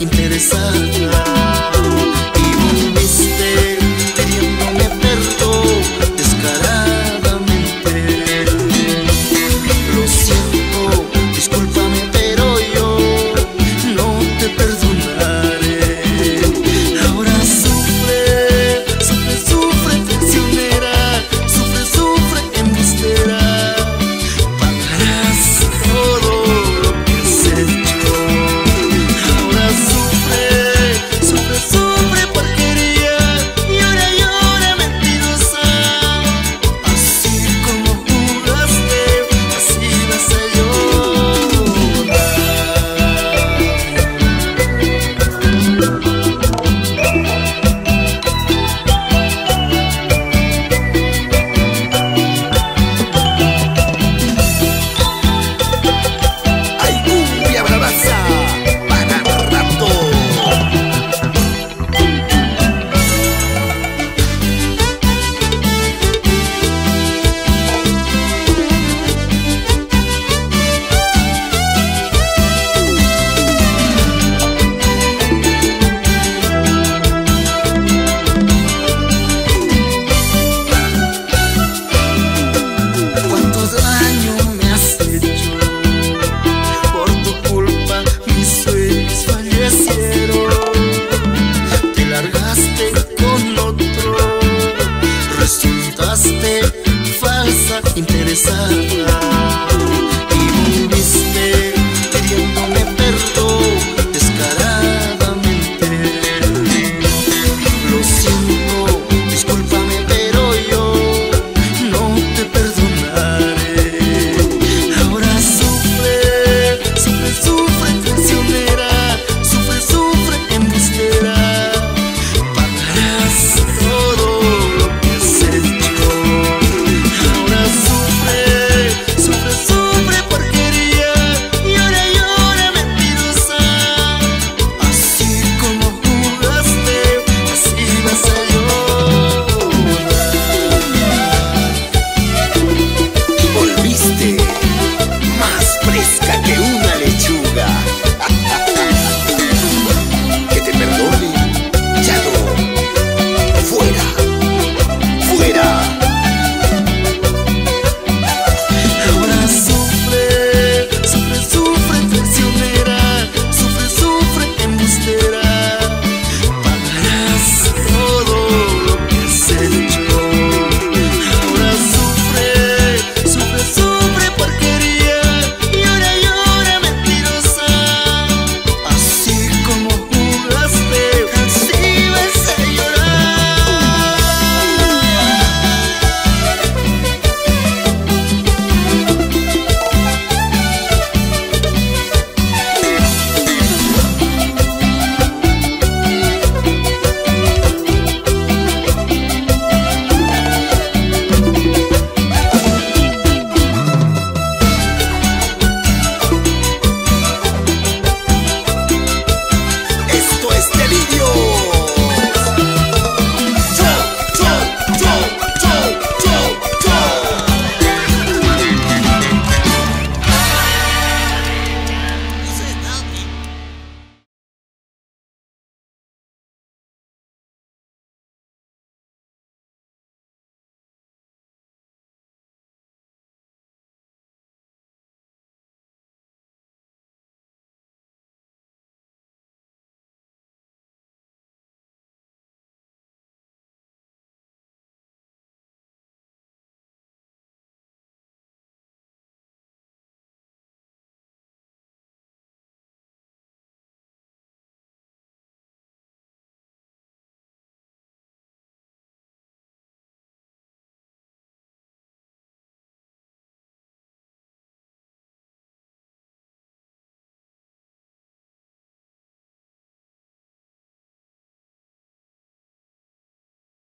interessante.